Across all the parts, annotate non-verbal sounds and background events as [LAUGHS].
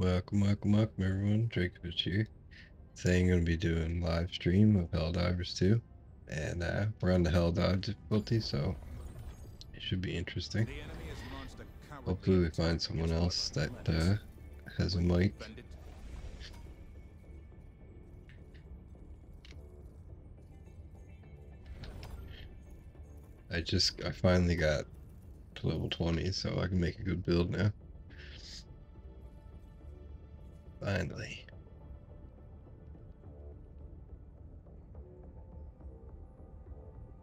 Welcome, welcome, welcome everyone. Drakoviche here. Today I'm going to be doing live stream of Helldivers 2. And uh, we're on the Hell Helldive difficulty, so it should be interesting. Hopefully we find someone else that uh, has a mic. I just, I finally got to level 20, so I can make a good build now. Finally.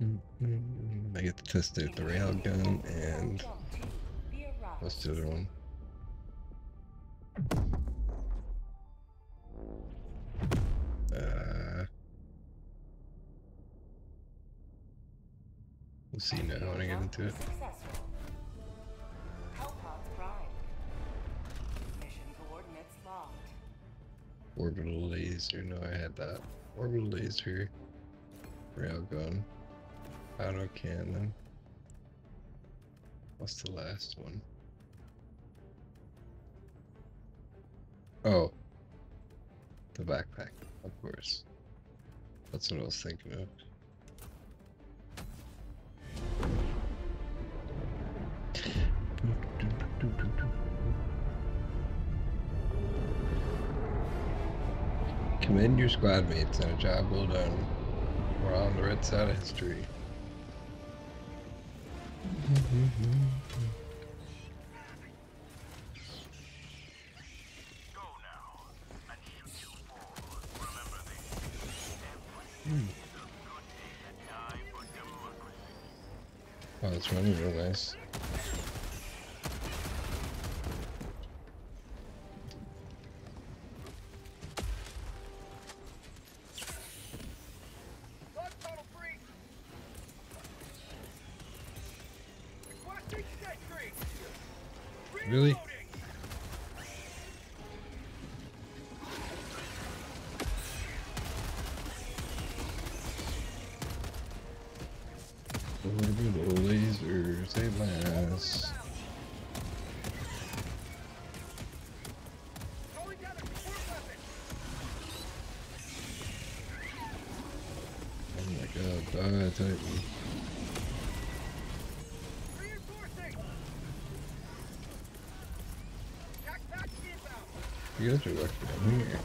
Mm, mm, mm. I get to test out the railgun and what's the other one? Uh, we'll see now when I get into it. Orbital laser, no I had that. Orbital laser, railgun, auto cannon. What's the last one? Oh, the backpack, of course. That's what I was thinking of. Commend your squad mates on a job well done. We're on the red side of history. Oh, it's running real nice. Are lucky I'm here.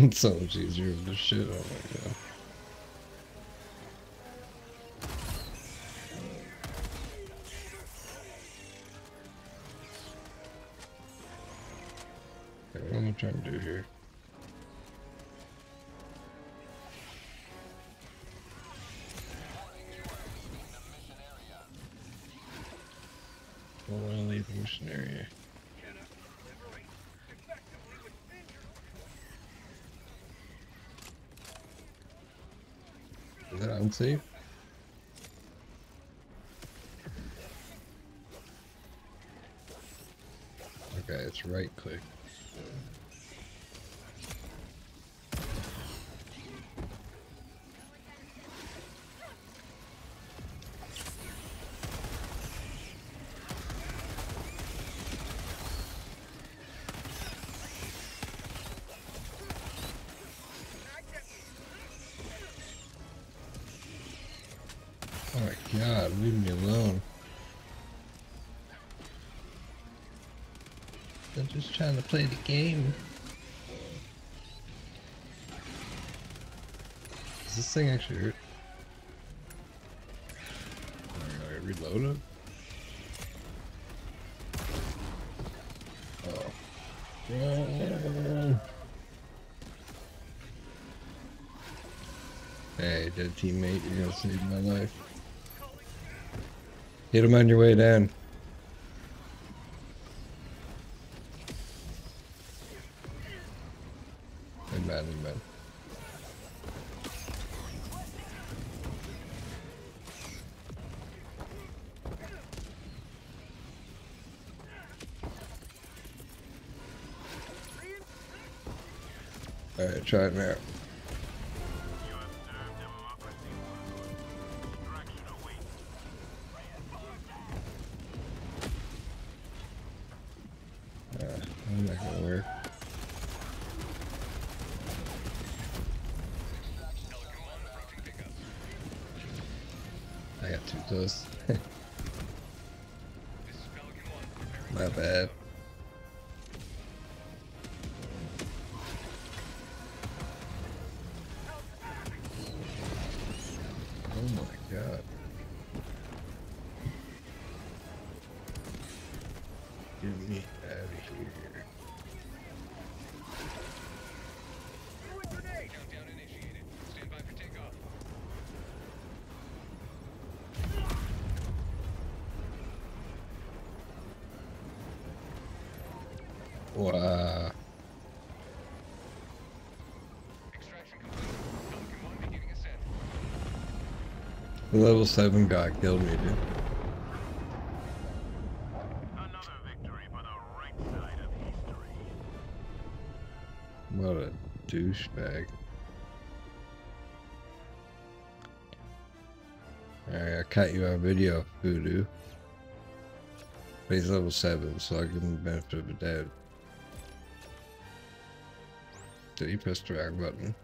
[LAUGHS] So much easier with this shit, oh my god. Unsafe? Okay, it's right click. Oh my god, leave me alone. I'm just trying to play the game. Does this thing actually hurt? Alright, reload it. Oh. Hey, dead teammate, you're gonna save my life. Hit him on your way down. Amen, amen. Alright, try it now. Level 7 guy killed me, dude. Another victory for the right side of history. What a douchebag. Alright, I cut you on video, Voodoo. But he's level 7, so I'll give him the benefit of the doubt. Did he press the drag button?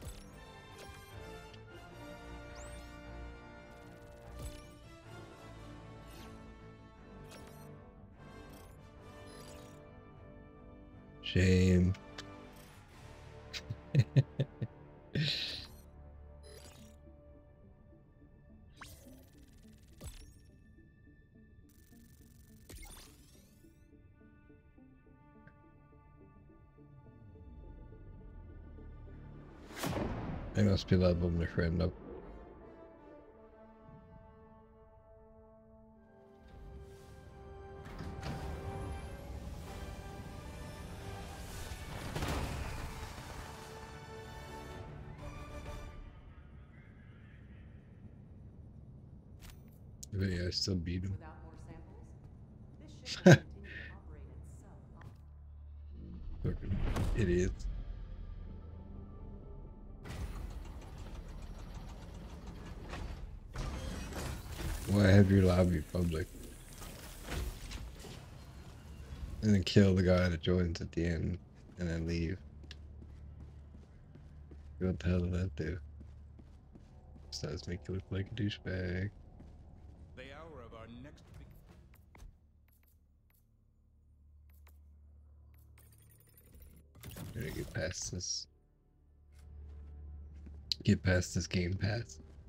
Shame. [LAUGHS] I must be leveling my friend up. Itself. [LAUGHS] Fucking idiots. Why have your lobby public? And then kill the guy that joins at the end and then leave. What the hell did that do? Besides make you look like a douchebag. The hour of our next big Gotta get past this. Get past this game pass. [LAUGHS]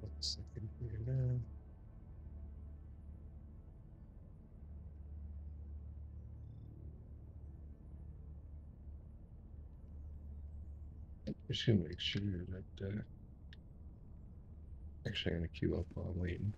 One second Just gonna make sure that uh, actually I'm gonna queue up while I'm waiting.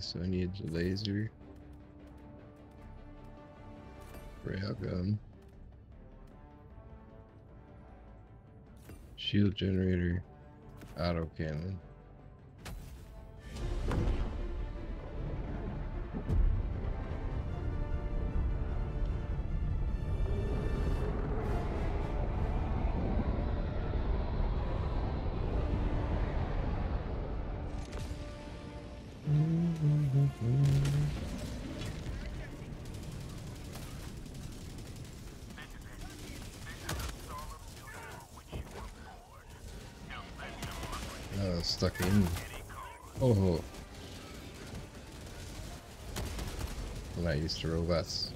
So I need the laser, railgun, shield generator, auto cannon. To robots.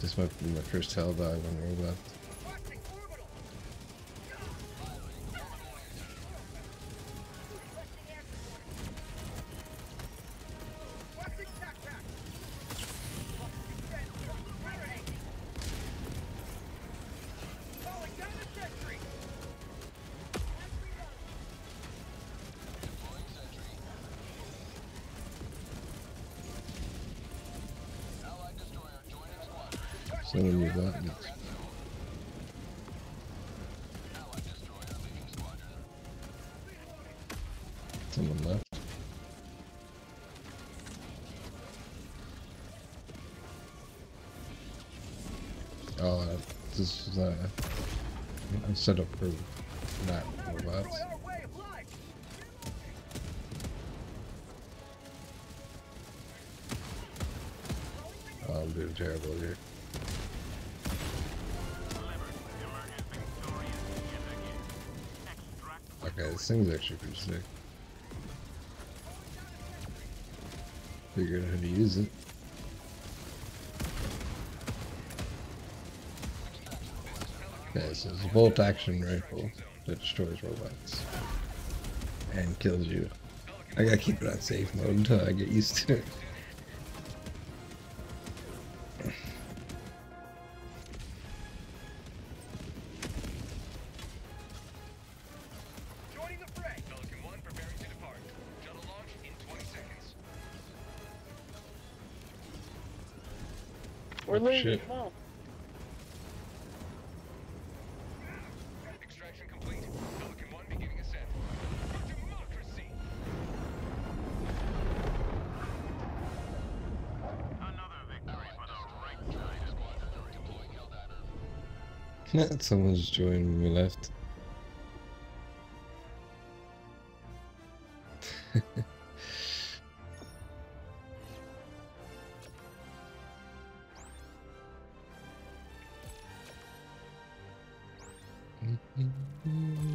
This might be my first hell dive on robots. So many buttons. Someone left. Oh, uh, this is a setup for robots. Oh, I'm doing terrible here. This thing's actually pretty sick. Figured out how to use it. Okay, so it's a bolt action rifle that destroys robots and kills you. I gotta keep it on safe mode until I get used to it. Someone's joined when we left. [LAUGHS]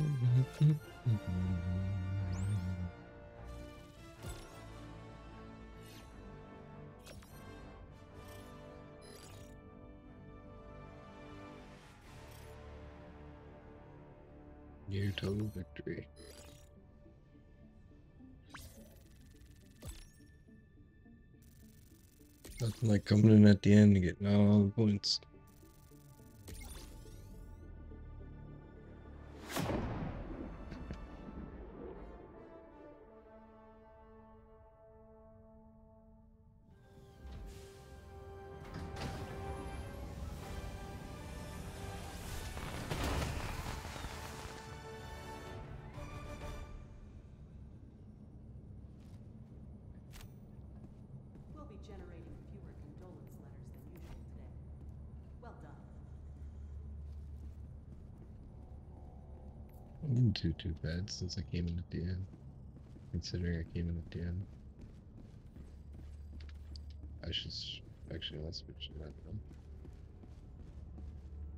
Near total victory. Nothing like coming in at the end and getting all the points. Too bad since I came in at the end. Considering I came in at the end. I should actually let's switch to that then.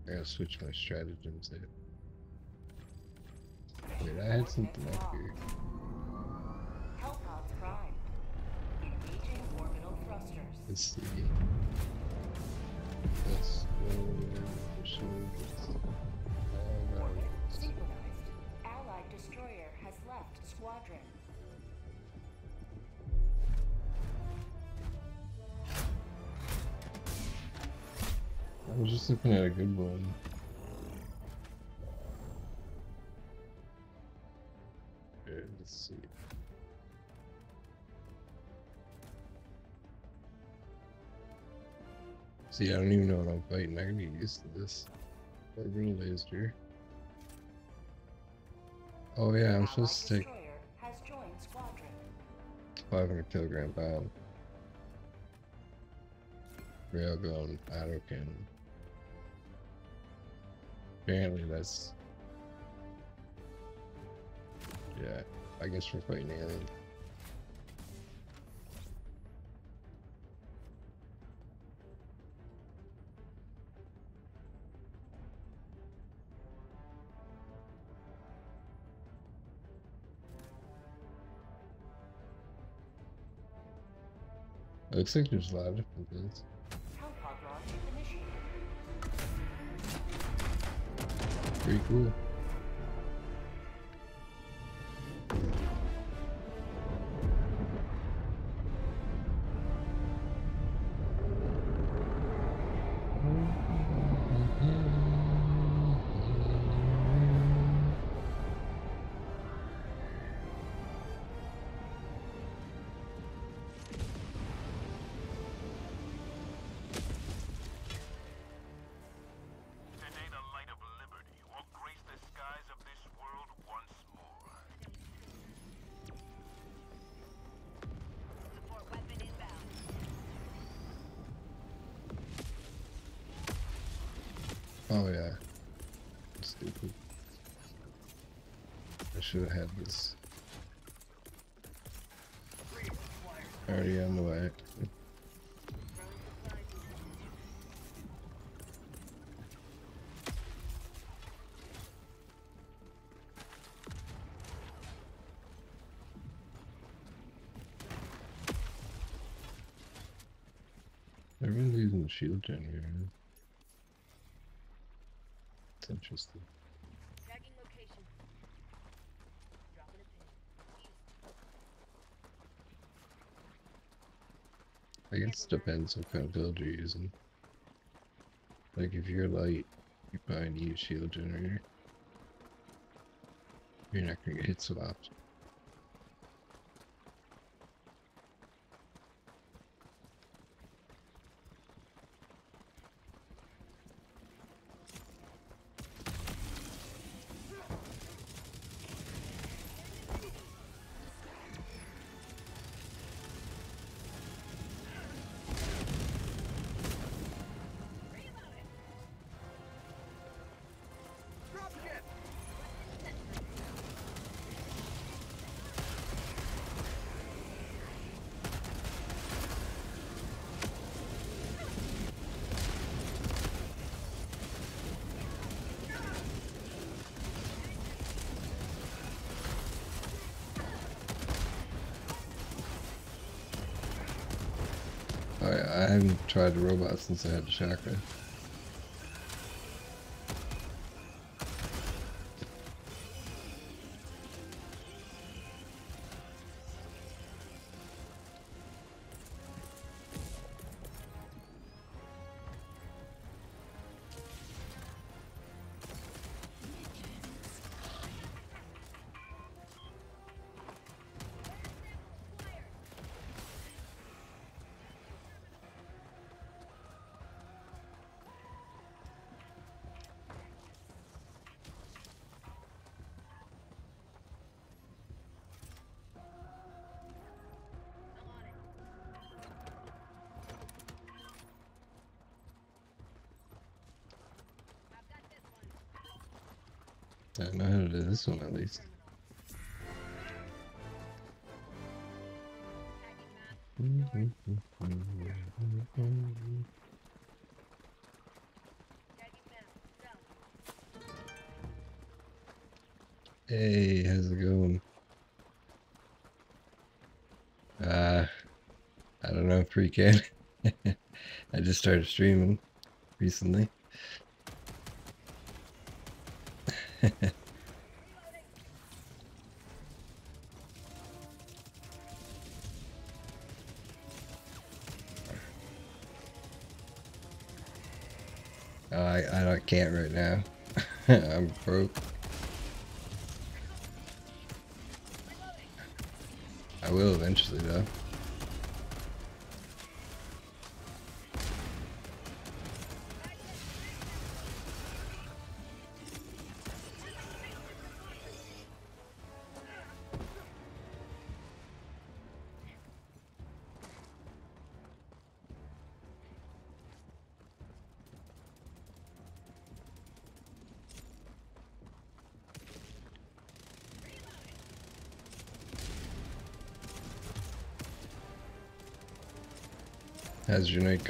I gotta switch my stratagems there. Wait, I had something up here. Let's see. Let's go. I was just looking at a good one. Okay, let's see. See, I don't even know what I'm fighting. I can get used to this. Orbital laser. Oh yeah, I'm supposed to take destroyer has joined squadron. 500 kilogram bomb. Railgun, auto cannon. Apparently that's... Yeah, I guess we're fighting alien. Looks like there's a lot of different things. Pretty cool. Everyone's using the shield generator. It's interesting. I guess it depends what kind of build you're using. Like if you're light, you probably need a shield generator. You're not gonna get hit so Oh tried the robot since I had the shotgun. One at least. Hey, how's it going? Uh, I don't know, pre-can. [LAUGHS] I just started streaming recently. [LAUGHS] can't right now. [LAUGHS] I'm broke. I will eventually though. How's your night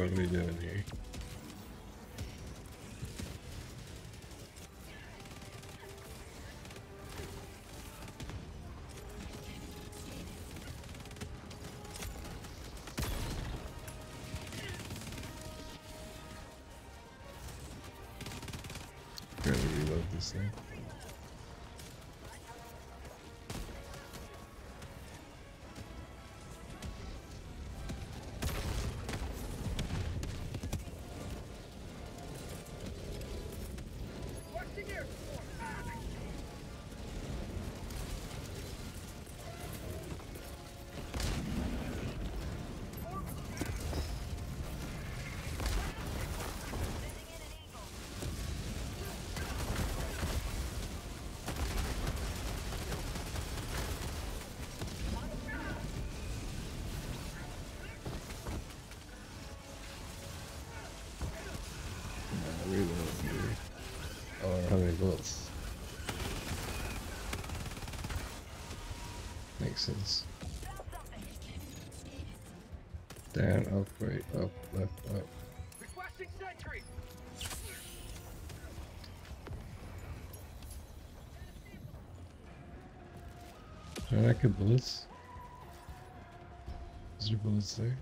What are we doing here? Bullets? Makes sense. Down, up, right, up, left, up. Requesting sentry. Are that good bullets? Is there bullets there?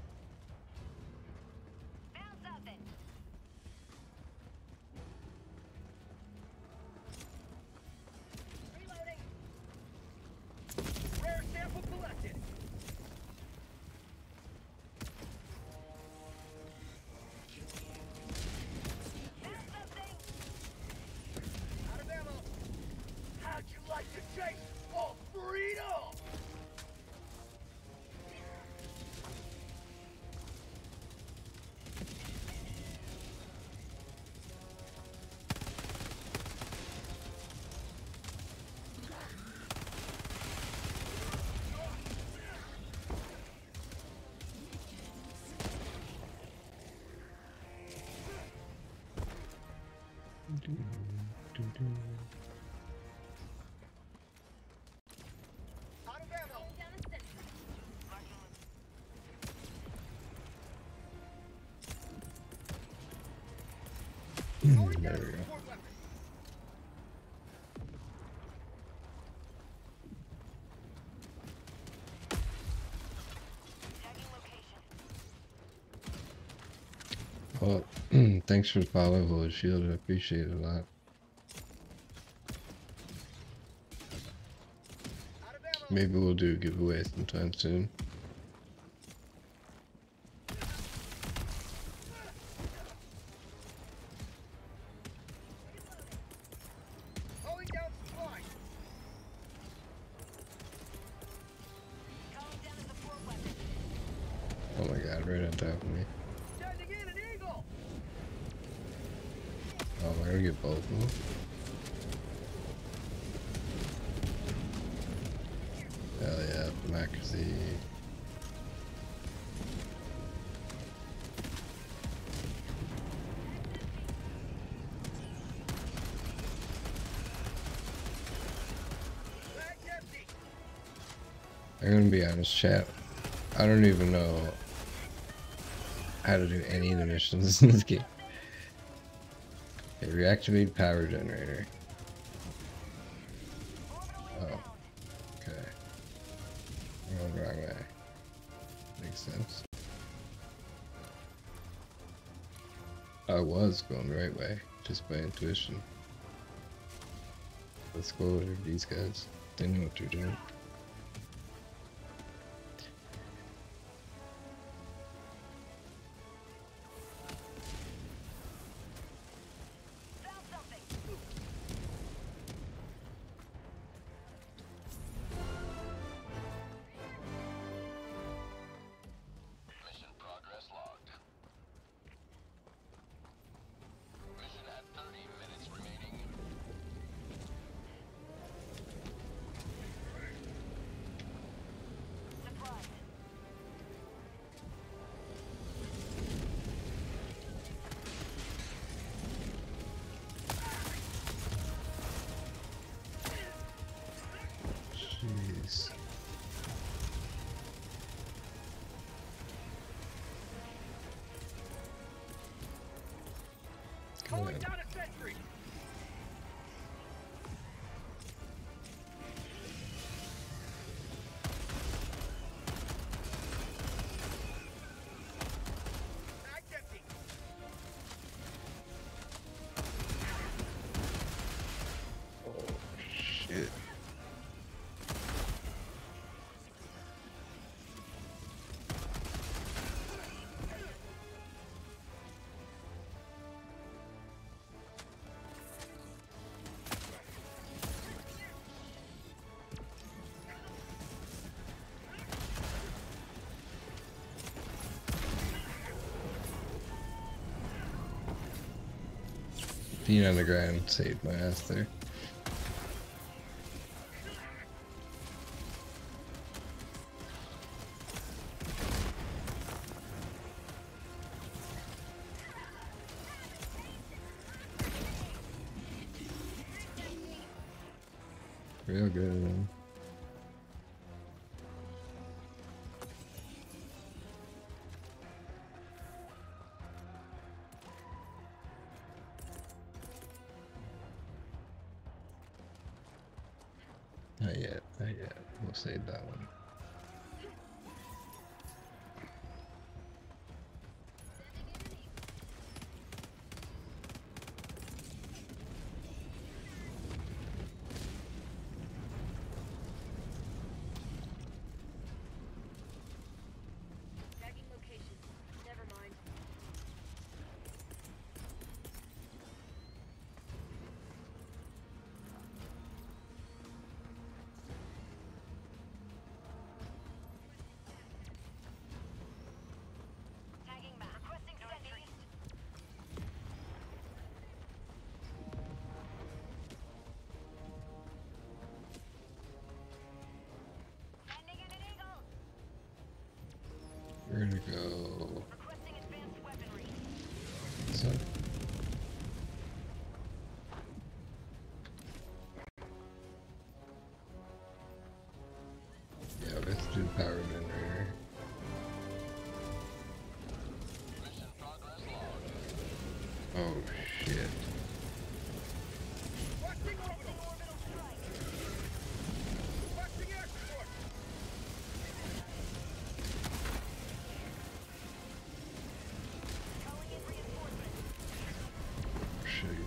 There we go. Well, thanks for the follow, Holy Shield. I appreciate it a lot. Maybe we'll do a giveaway sometime soon. Honest, chat. I don't even know how to do any of the missions in this game. Okay, reactivate power generator. Oh, okay. I'm going the wrong way. Makes sense. I was going the right way, just by intuition. Let's go over these guys. They know what they're doing. being on the ground saved my ass there. Real good. We're gonna go. Yeah, let's do power generator. Oh shit.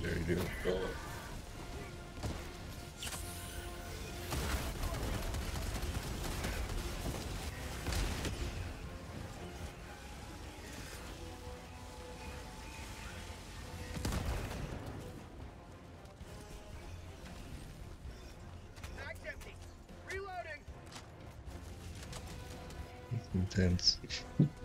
there you God. Intense. [LAUGHS]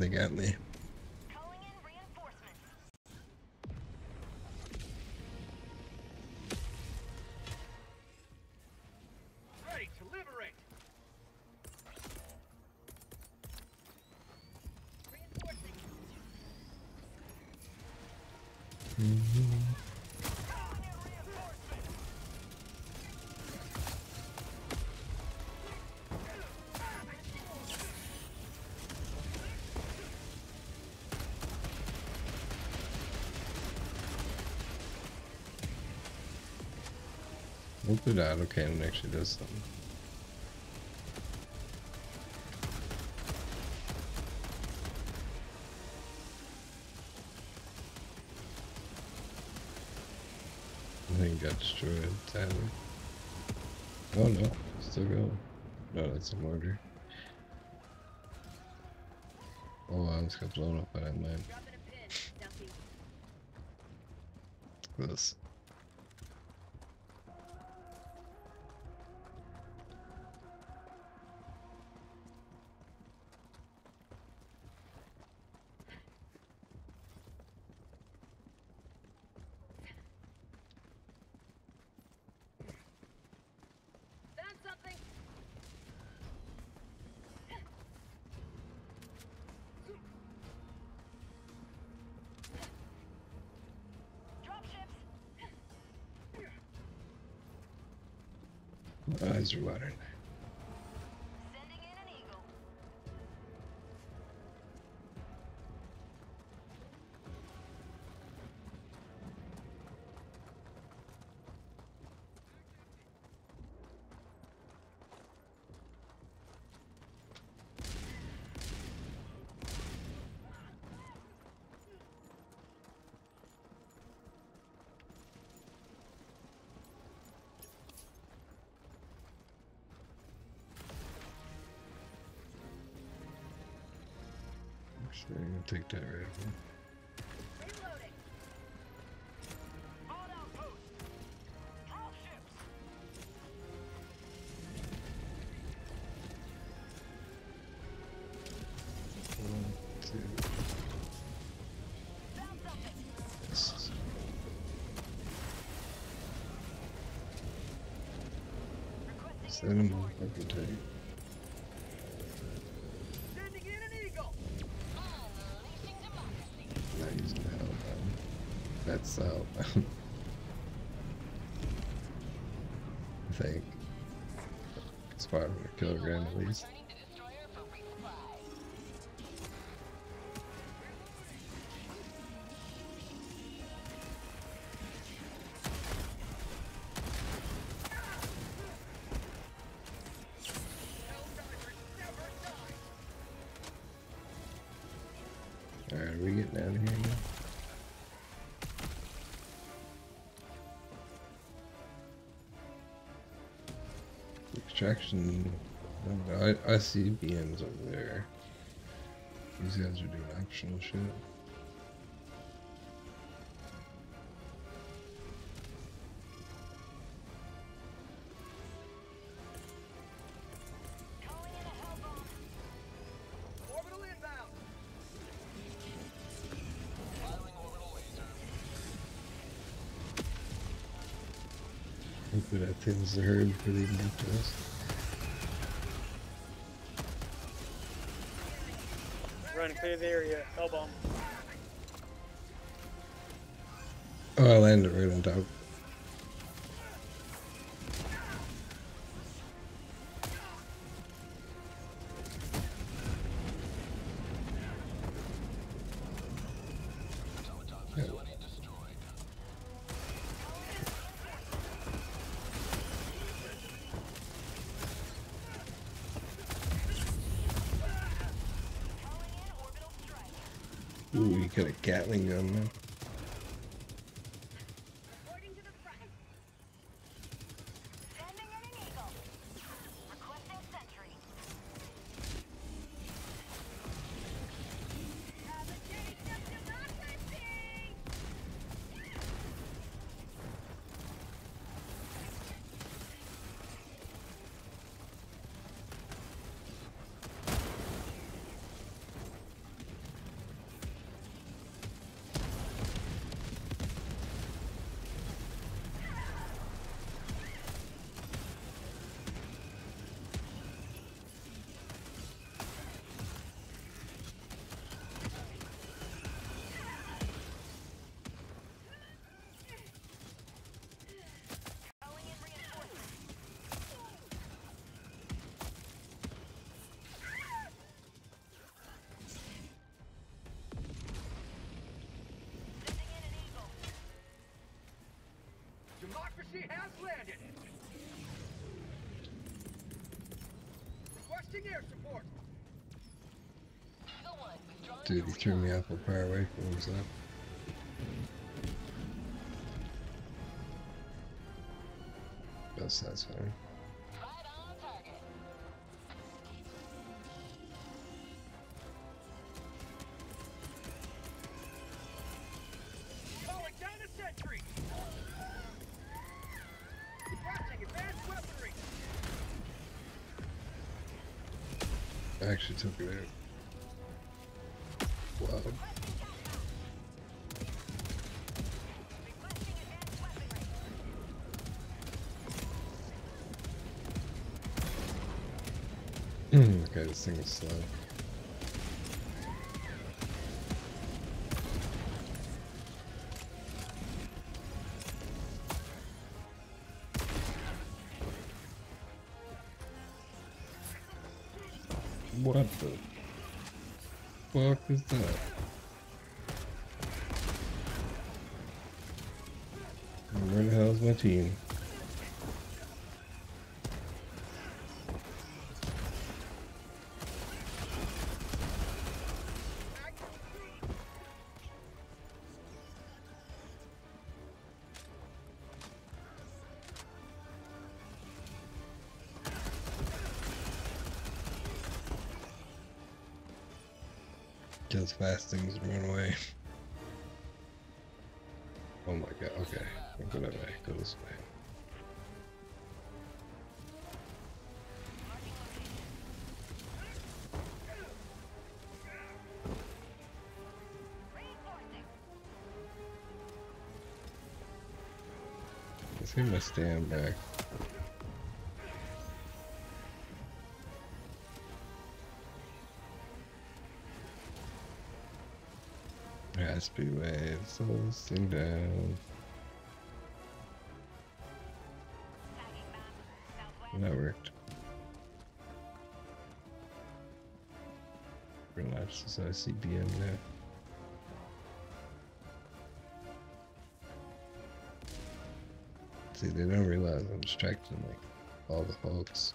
something at me. We'll do that. Okay, and actually does something. Nothing got destroyed, sadly. Oh no, still going. No, that's a mortar. Oh, I almost got blown up by that mine. Close. My eyes take that rifle. Reloading. On outpost. Dropships. Think. It's 500 kilogram at least. I, I, see BMs over there. These guys are doing optional shit. Hopefully that the herd before they even the area. Hellbomb. Oh, I landed right on top. Democracy has landed. Requesting air support. Dude, he threw me off a far away from himself. That's satisfying. Actually took it out. Wow. Weaponry. okay, this thing is slow. Is that? Where the hell's my team? Kills fast things and run away. Oh my god, okay. Go that way, go this way. Let's get my stand back. Way, slow this thing down. That worked. Relax as I see BM now. See, they don't realize I'm distracting like all the folks.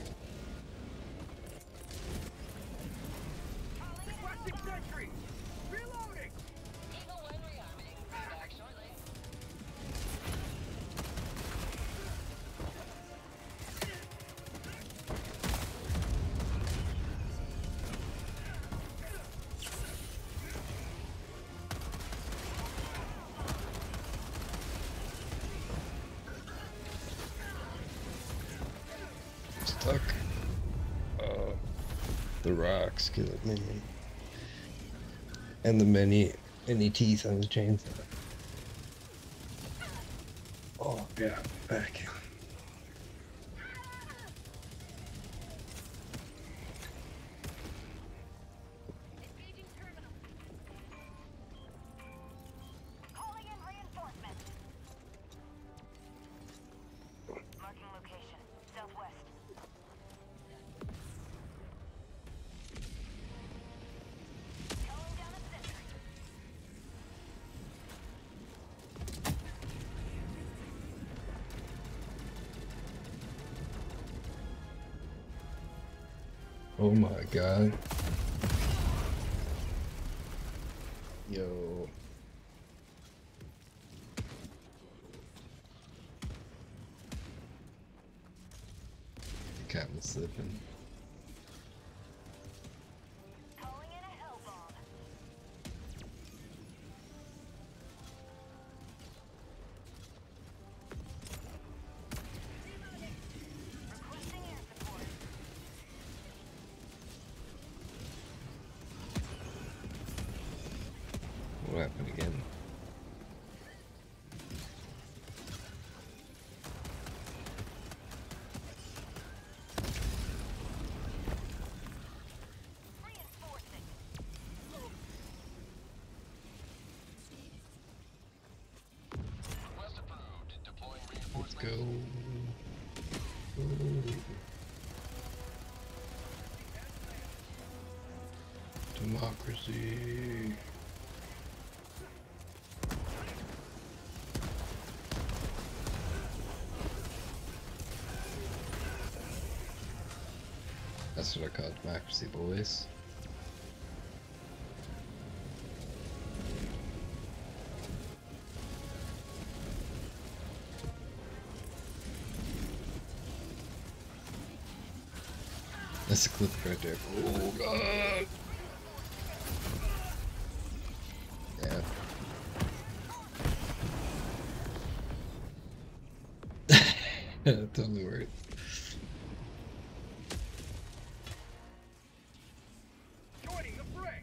the rocks killing me. And the many, many teeth on the chainsaw. Oh, yeah, back. god. Yo. Captain slipping. Let's go. Democracy. That's what I call democracy, boys. That's a clip right there. Oh god! Yeah. [LAUGHS] totally worked. Joining the fray.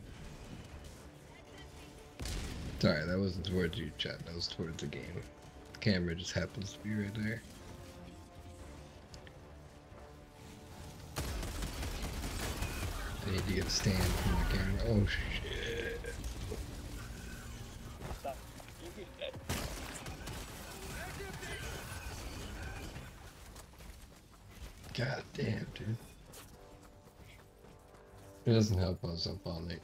Sorry, that wasn't towards you, chat. That was towards the game. The camera just happens to be right there. To a stand from the camera. Oh shit. God damn, dude. It doesn't help us up all night.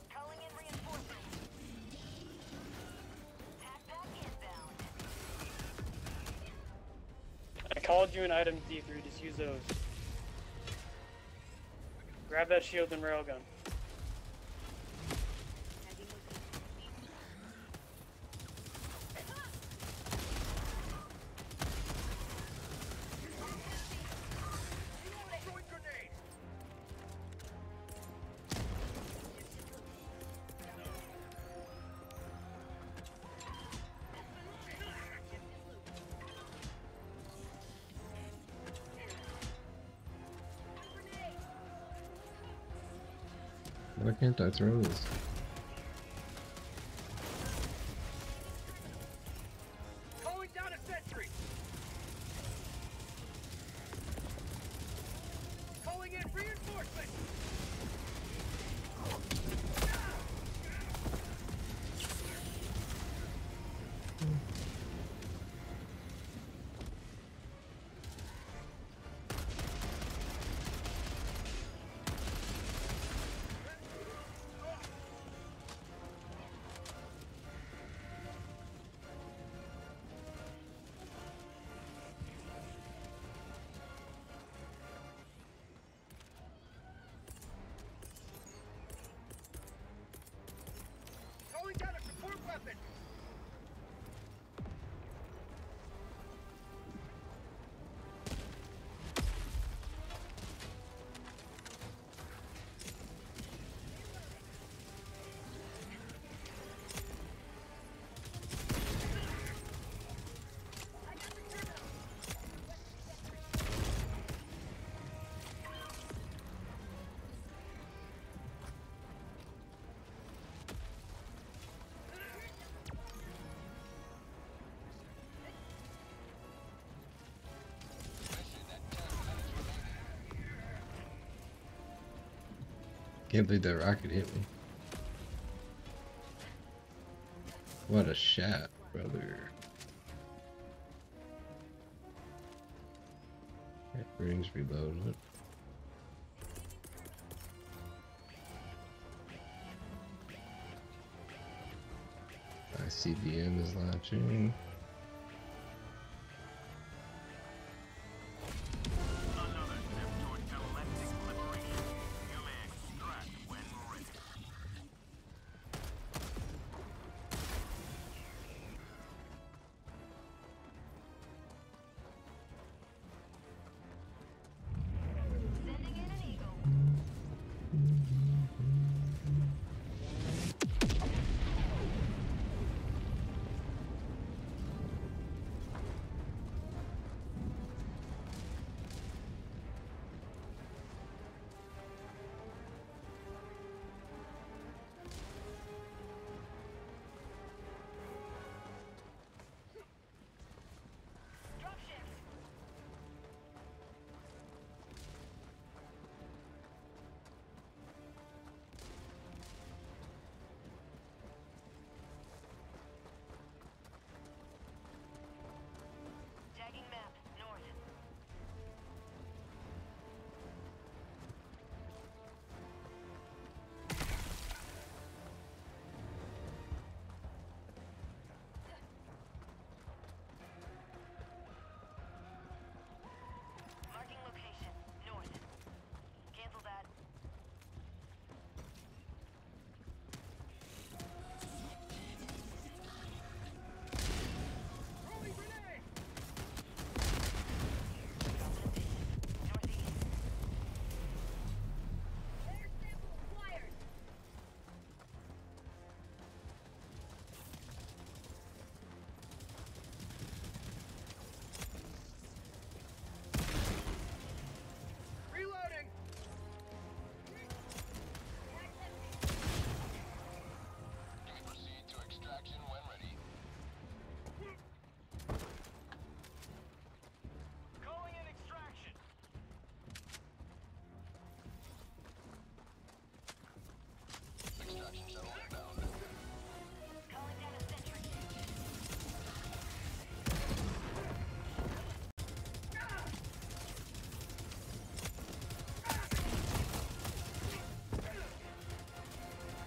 I called you an item D3, just use those. Grab that shield and railgun. I throw this? Can't believe that rocket hit me. What a shot, brother. Okay, rings reloaded. ICBM is launching.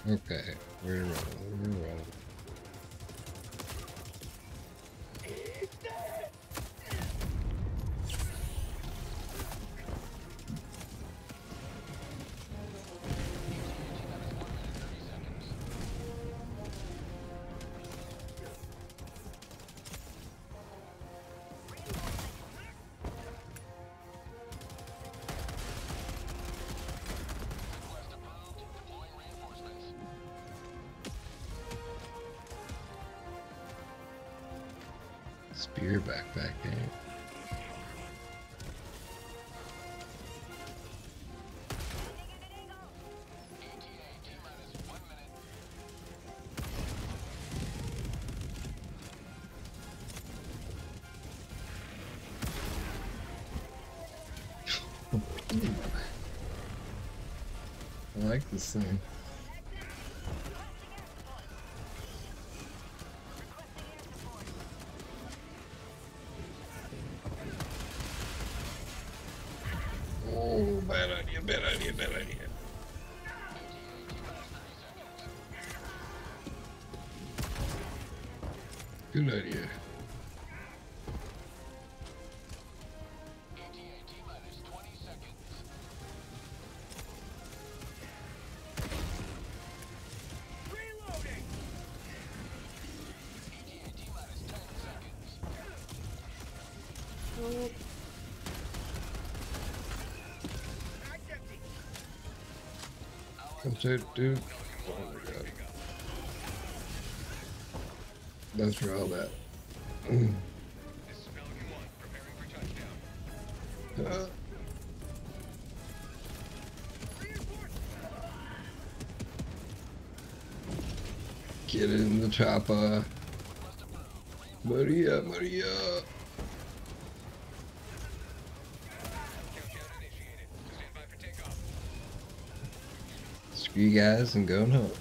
Okay, we're we're. Spear backpack game. [LAUGHS] I like this thing. Good idea. To it, dude. That's for all that. This is Pelican 1, preparing for touchdown. Get in the chopper. Maria, Maria. Screw you guys, I'm going home.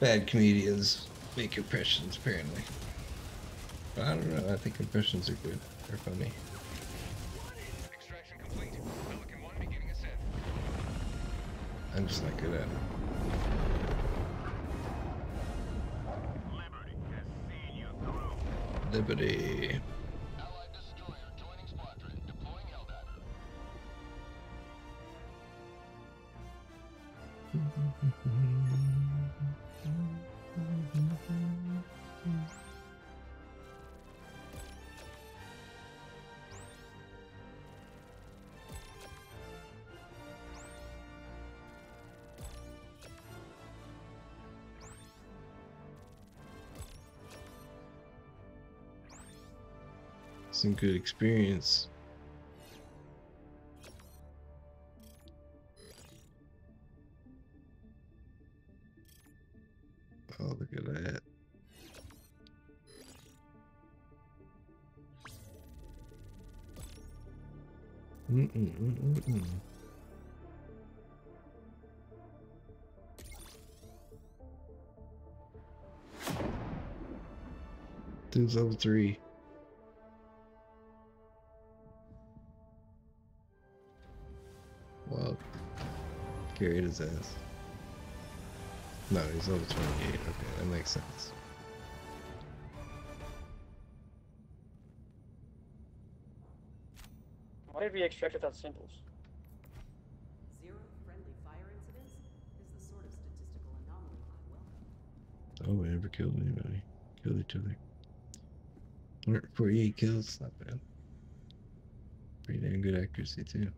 Bad comedians make impressions, apparently. I don't know, I think impressions are good. They're funny. Extraction complete. Pelican 1 beginning ascent. I'm just not good at it. Liberty good experience. Oh, look at that. Mm-mm-mm-mm-mm. Dude's level three. Carried his ass. No, he's level 28. Okay, that makes sense. Why did we extract without symbols? Zero friendly fire incidents is the sort of statistical anomaly I welcome. Oh, we never killed anybody. Killed each other. 148 kills, not bad. Pretty damn good accuracy, too.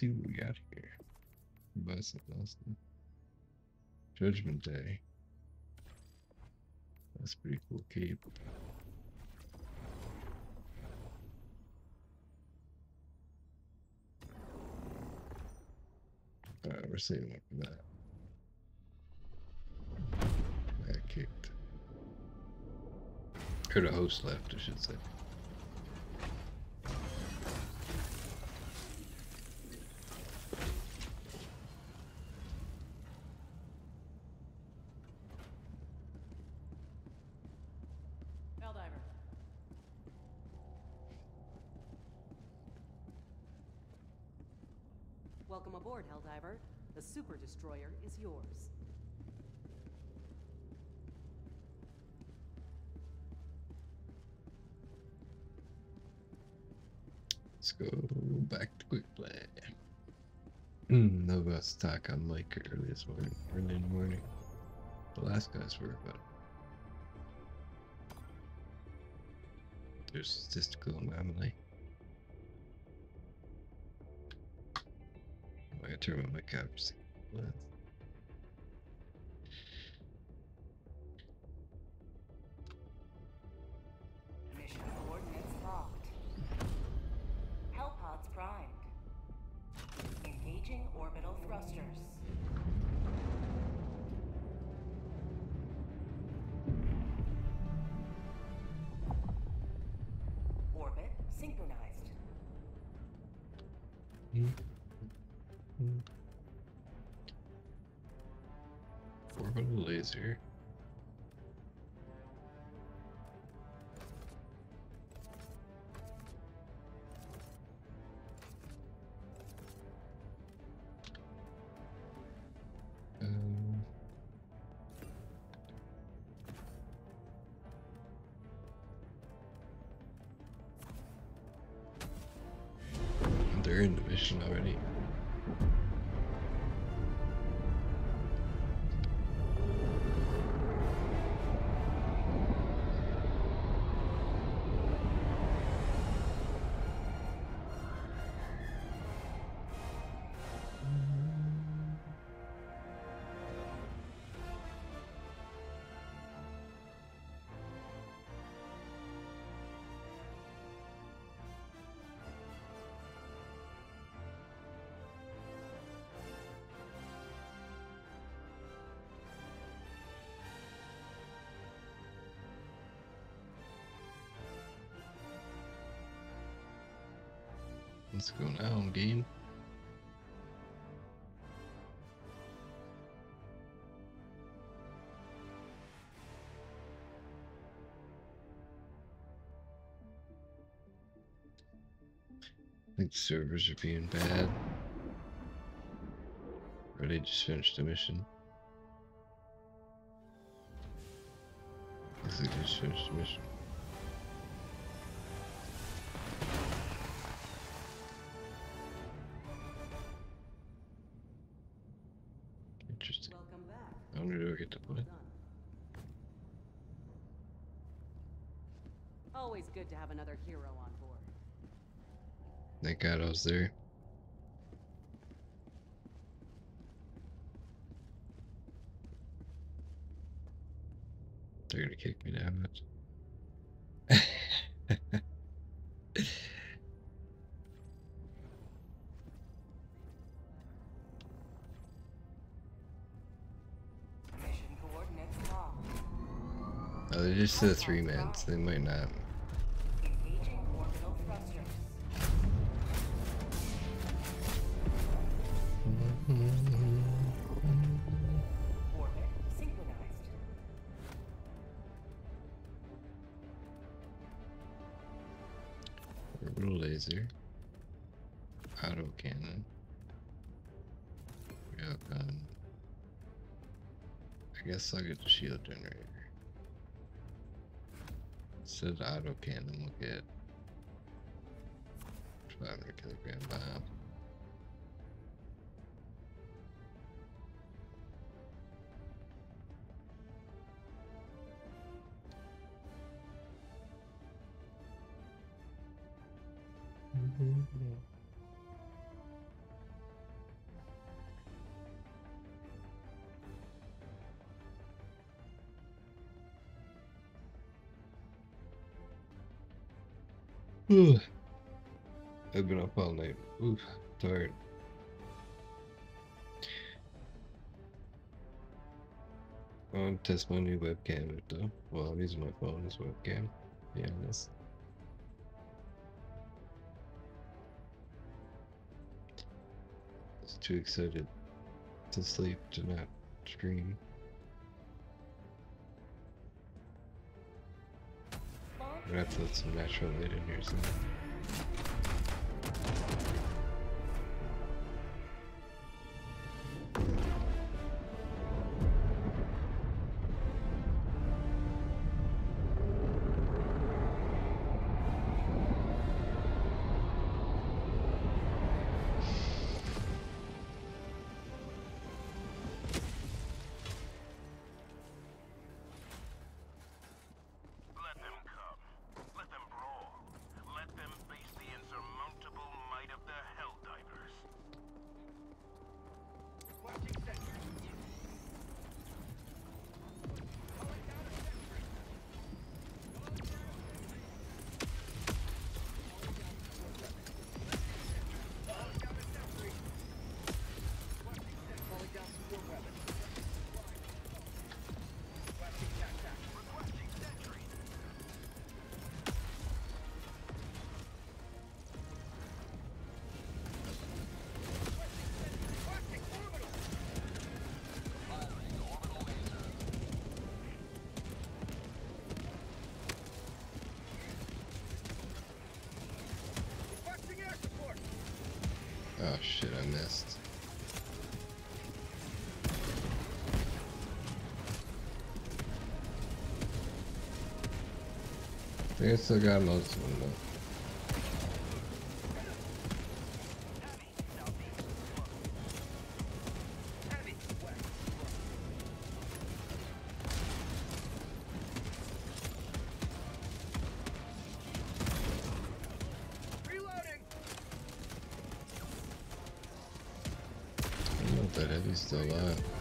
See what we got here. Bus Austin. Judgment Day. That's pretty cool cape. Alright, we're saving up for that. That kicked. Or the host left, I should say. Welcome aboard, Helldiver. The Super Destroyer is yours. Let's go back to quick play. Mm, no about stock on Mike early this morning, early in the morning. The last guys were, but there's statistical anomaly. I gotta turn on my caps. Mission already. Let's go now, game. I think servers are being bad. Or they just finished the mission. Looks like they just finished the mission. Another hero on board. Thank God I was there. They're gonna kick me down. Oh, they're just the three men, so they might not. Guess I'll get the shield generator. Instead of auto cannon, we'll get 500 kilogram bomb. Mm-hmm. I've been up all night. Oof, tired. I want to test my new webcam though. Well, I'm using my phone as webcam. to Be honest. Too excited to sleep to not stream. I'm gonna have to let some natural light I still got most of them though. That heavy's still alive.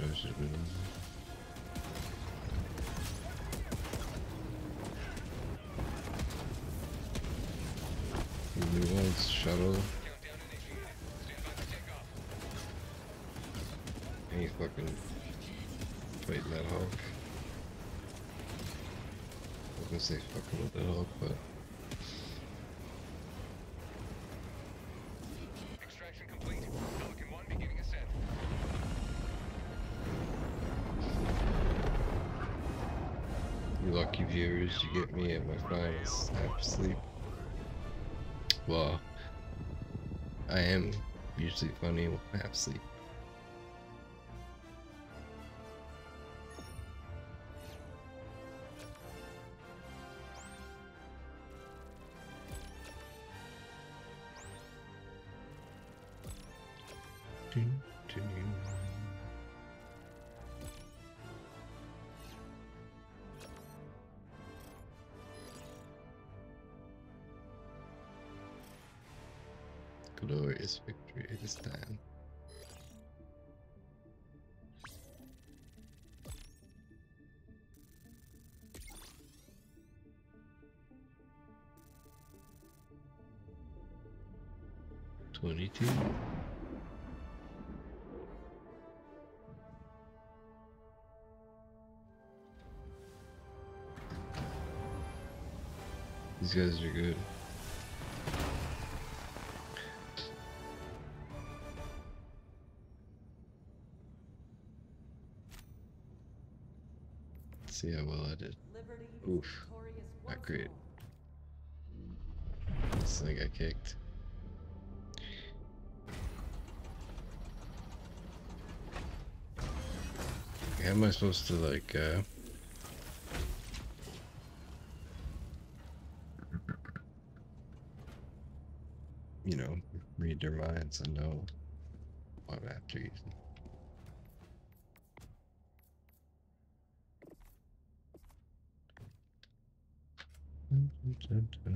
Artillery, so I should. New ones, shuttle. Ain't fucking that Hulk. I gonna say fucking with that Hulk, but finest sleep. Well, I am usually funny with half sleep. 22. These guys are good. Let's see how well I did. Oof. Not great. This thing got kicked. How am I supposed to like uh you know, read their minds and know what after. Dun, dun, dun, dun.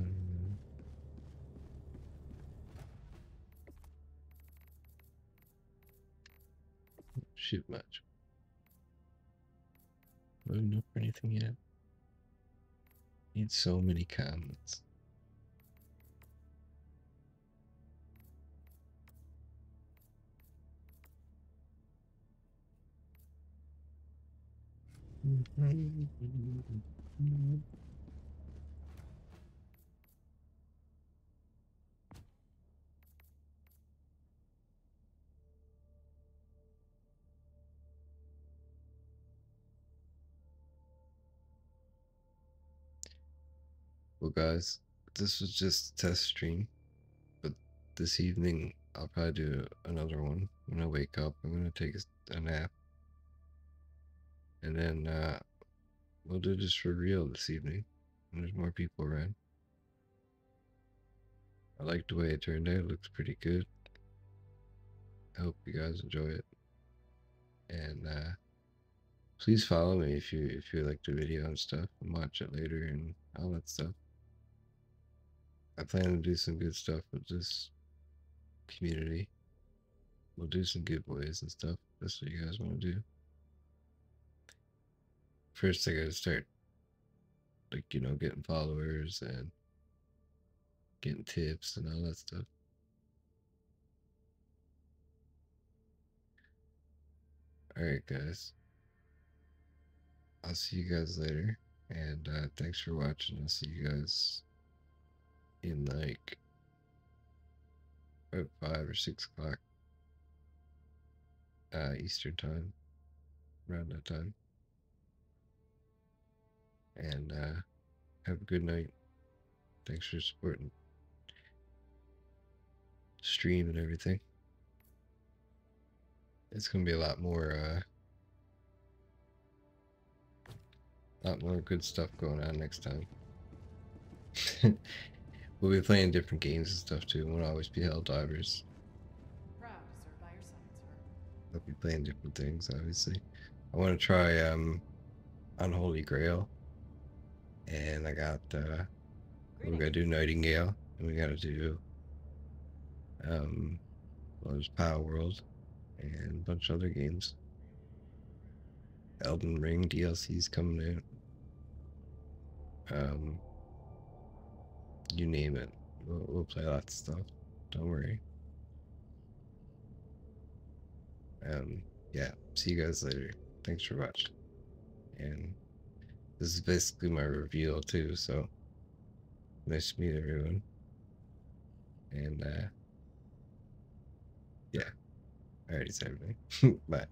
So many comments. [LAUGHS] guys, this was just a test stream, but this evening I'll probably do another one. When I wake up, I'm gonna take a nap, and then uh, we'll do this for real this evening. When there's more people around. I like the way it turned out. It looks pretty good. I hope you guys enjoy it, and uh, please follow me if you if you like the video and stuff, and watch it later and all that stuff. I plan to do some good stuff with this community. We'll do some giveaways and stuff. That's what you guys want to do. First, I gotta start, like, you know, getting followers and getting tips and all that stuff. Alright, guys. I'll see you guys later. And uh, thanks for watching. I'll see you guys in like about 5 or 6 o'clock uh, Eastern Time. Around that time. And uh, have a good night. Thanks for supporting stream and everything. It's gonna be a lot more uh lot more good stuff going on next time. [LAUGHS] we'll be playing different games and stuff too. Won't always be Helldivers. Proud to serve by your side, sir. I'll be playing different things, obviously. I want to try um Unholy Grail. And I got uh we're gonna do Nightingale and we gotta do um well there's Palworld and a bunch of other games. Elden Ring DLC's coming out. Um you name it. We'll, we'll play of stuff. Don't worry. Um yeah, see you guys later. Thanks for watching. And this is basically my reveal too, so nice to meet everyone. And uh yeah. I already said everything. [LAUGHS] Bye.